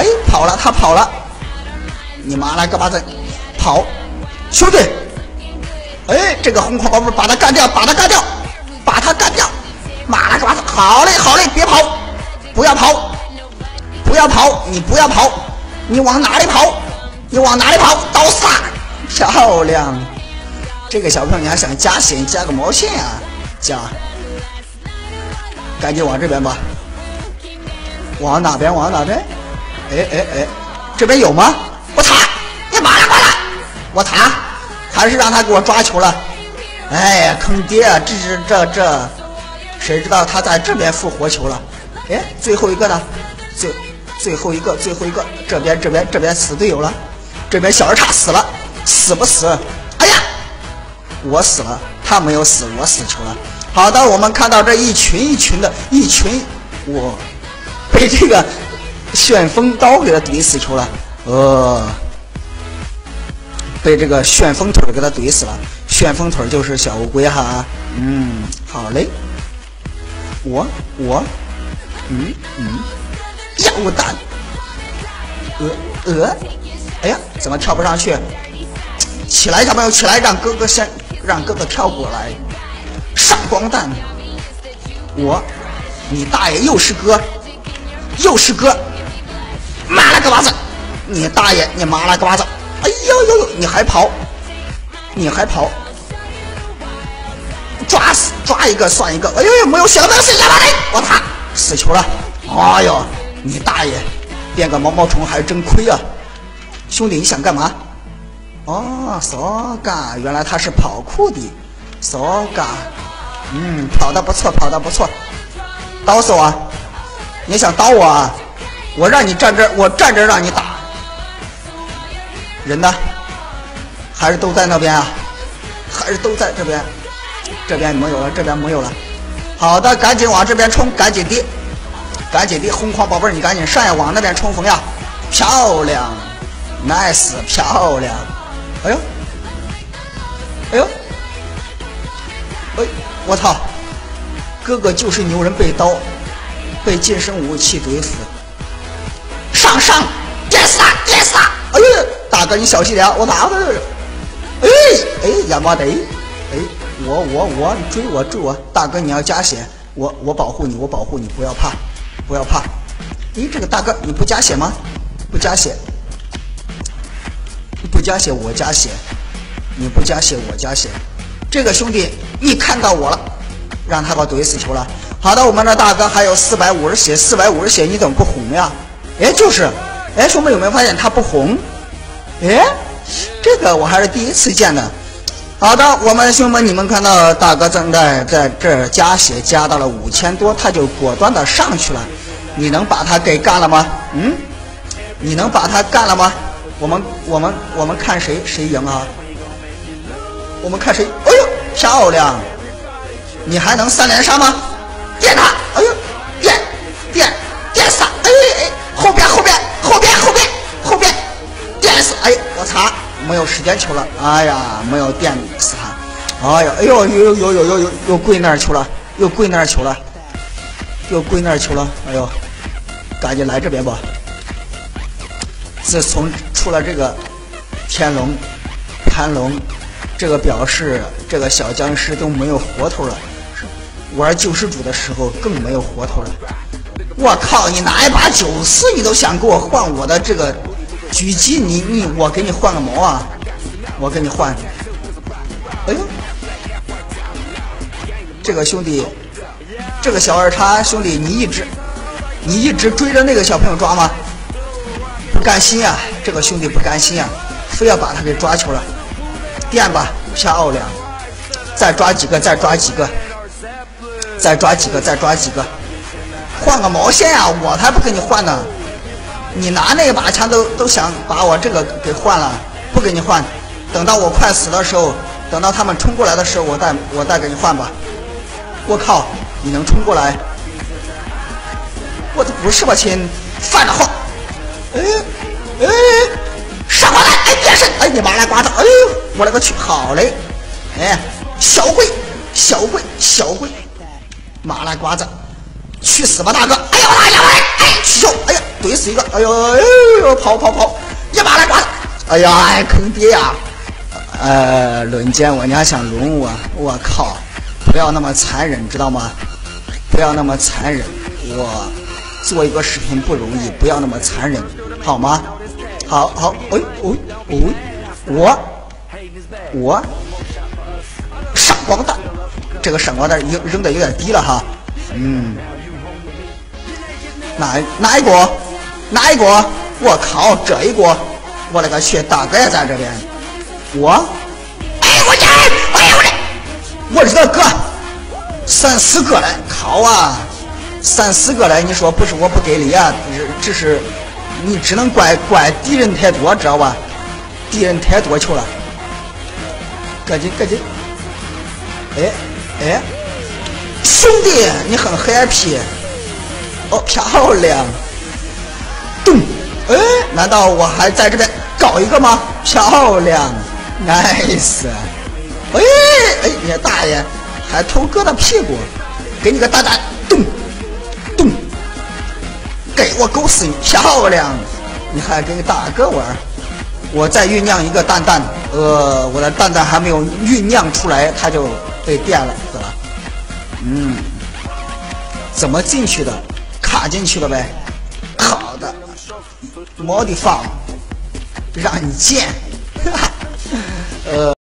哎，跑了，他跑了。你妈了个巴子，跑，兄弟！哎，这个红框宝贝把他干掉，把他干掉，把他干掉！妈了个巴子，好嘞，好嘞，别跑，不要跑，不要跑，你不要跑，你往哪里跑？你往哪里跑？刀杀！漂亮！这个小朋友你还想加血？加个毛线啊！加！赶紧往这边吧。往哪边？往哪边？哎哎哎，这边有吗？我擦！你妈了，完了！我擦！还是让他给我抓球了。哎呀，坑爹啊！这这这这，谁知道他在这边复活球了？哎，最后一个呢？最最后一个，最后一个，这边这边这边死队友了。这边小二叉死了，死不死？哎呀，我死了，他没有死，我死球了。好的，我们看到这一群一群的一群，我被这个旋风刀给他怼死球了。呃，被这个旋风腿给他怼死了。旋风腿就是小乌龟哈。嗯，好嘞。我我，嗯嗯，呀我蛋，呃呃。哎呀，怎么跳不上去？起来，小朋友，起来，让哥哥先，让哥哥跳过来。上光蛋，我，你大爷，又是哥，又是哥，妈了个巴子，你大爷，你妈了个巴子，哎呦呦呦，你还跑，你还跑，抓死，抓一个算一个，哎呦呦，没有血了，没有血了，我操，死球了，哎呦，你大爷，变个毛毛虫还真亏啊。兄弟，你想干嘛？哦，骚嘎，原来他是跑酷的，骚嘎，嗯，跑的不错，跑的不错。刀死我！你想刀我？啊？我让你站这儿，我站这儿让你打。人呢？还是都在那边啊？还是都在这边？这边没有了，这边没有了。好的，赶紧往这边冲，赶紧的，赶紧的，红框宝贝儿，你赶紧上呀，往那边冲锋呀！漂亮。nice，漂亮！哎呦，哎呦，哎，我操！哥哥就是牛人被刀，被近身武器怼死。上上，电死他，电死他！哎呦，大哥你小心点，我打他！哎哎，亚麻得，哎，我我我，你追我追我，大哥你要加血，我我保护你，我保护你，不要怕，不要怕。咦，这个大哥你不加血吗？不加血。不加血我加血，你不加血我加血。这个兄弟，你看到我了，让他把怼死球了。好的，我们的大哥还有四百五十血，四百五十血，你怎么不红呀？哎，就是，哎，兄弟有没有发现他不红？哎，这个我还是第一次见的。好的，我们兄弟们，你们看到大哥正在在这加血，加到了五千多，他就果断的上去了。你能把他给干了吗？嗯，你能把他干了吗？我们我们我们看谁谁赢啊？我们看谁？哎呦，漂亮！你还能三连杀吗？电他！哎呦，电电电死！后边后边后边后边后边电死！哎，我擦，没有时间球了！哎呀，没有电死他！哎呀，哎呦，又又又又又又跪那儿球了，又跪那儿球了，又跪那儿球了！哎呦，赶紧来这边吧！自从出了这个天龙、盘龙，这个表示这个小僵尸都没有活头了。玩救世主的时候更没有活头了。我靠！你拿一把九四，你都想给我换我的这个狙击？你你我给你换个毛啊！我给你换。哎呦，这个兄弟，这个小二叉兄弟，你一直你一直追着那个小朋友抓吗？不甘心啊，这个兄弟不甘心啊，非要把他给抓球了。电吧，漂亮！再抓几个，再抓几个，再抓几个，再抓几个。换个毛线啊！我才不跟你换呢。你拿那把枪都都想把我这个给换了，不给你换。等到我快死的时候，等到他们冲过来的时候，我再我再给你换吧。我靠，你能冲过来？我的不是吧，亲，犯了慌。哎哎，上过来！哎，变身！哎，你妈来瓜子！哎呦，我勒个去！好嘞！哎，小鬼，小鬼，小鬼！麻辣瓜子！去死吧，大哥！哎呀，我大爷！哎，去球！哎呀，怼死一个！哎呦，哎呦，跑跑跑！一把来抓！哎呀，坑爹呀！呃，轮奸我娘想轮我，我靠！不要那么残忍，知道吗？不要那么残忍，我做一个视频不容易，不要那么残忍，好吗？好好，哎哎哎，我我闪光弹，这个闪光弹扔扔的有点低了哈，嗯，哪哪一个？哪一个？我靠，这一个，我勒个去，大哥也在这边，我，哎我去，哎呦我这，我这个哥，三四个嘞，靠啊，三四个嘞，你说不是我不给力啊，只只是你只能怪怪敌人太多，知道吧？敌人太多球了，赶紧赶紧，哎哎，兄弟，你很 happy，哦漂亮。咚哎，难道我还在这边搞一个吗？漂亮，nice！哎哎，你大爷，还偷哥的屁股，给你个蛋蛋，咚咚，给我狗屎！漂亮，你还跟大哥玩？我再酝酿一个蛋蛋，呃，我的蛋蛋还没有酝酿出来，它就被电了，死了。嗯，怎么进去的？卡进去了呗。好的。没地方让你见，呃。